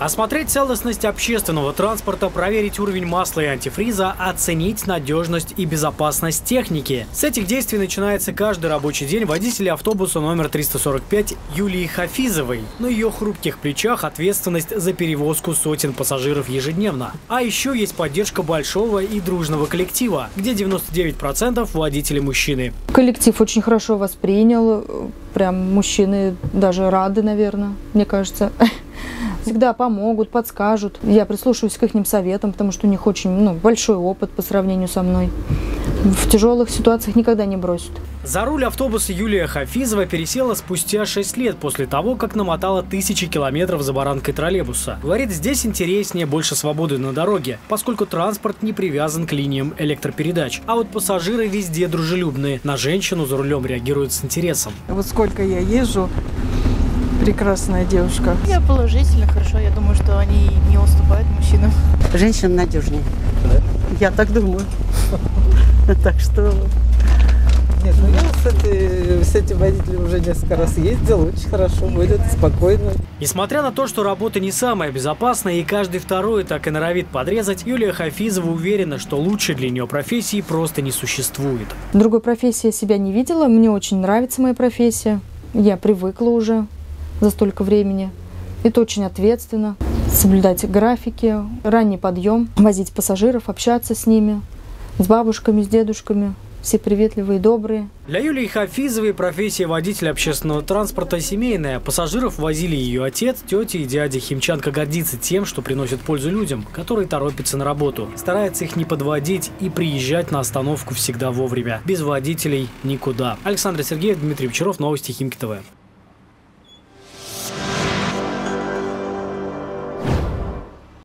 Осмотреть целостность общественного транспорта, проверить уровень масла и антифриза, оценить надежность и безопасность техники. С этих действий начинается каждый рабочий день водителя автобуса номер 345 Юлии Хафизовой. На ее хрупких плечах ответственность за перевозку сотен пассажиров ежедневно. А еще есть поддержка большого и дружного коллектива, где 99% водители мужчины. Коллектив очень хорошо воспринял, прям мужчины даже рады, наверное, мне кажется. всегда помогут, подскажут. Я прислушиваюсь к их советам, потому что у них очень ну, большой опыт по сравнению со мной. В тяжелых ситуациях никогда не бросят. За руль автобуса Юлия Хафизова пересела спустя 6 лет после того, как намотала тысячи километров за баранкой троллейбуса. Говорит, здесь интереснее, больше свободы на дороге, поскольку транспорт не привязан к линиям электропередач. А вот пассажиры везде дружелюбные. На женщину за рулем реагируют с интересом. Вот сколько я езжу, прекрасная девушка. Я положительно, хорошо. Я думаю, что они не уступают мужчинам. Женщина надежнее. Да? Я так думаю. Так что... Нет, ну я с, этой, с этим водителем уже несколько раз ездил, очень хорошо, будет спокойно. Несмотря на то, что работа не самая безопасная и каждый второй так и норовит подрезать, Юлия Хафизова уверена, что лучше для нее профессии просто не существует. Другой профессии я себя не видела, мне очень нравится моя профессия, я привыкла уже за столько времени. Это очень ответственно. Соблюдать графики, ранний подъем, возить пассажиров, общаться с ними, с бабушками, с дедушками. Все приветливые, добрые. Для Юлии Хафизовой профессия водителя общественного транспорта семейная. Пассажиров возили ее отец, тетя и дядя. Химчанка гордится тем, что приносит пользу людям, которые торопятся на работу. Старается их не подводить и приезжать на остановку всегда вовремя. Без водителей никуда. Александр Сергеев, Дмитрий Печеров, Новости Химки ТВ.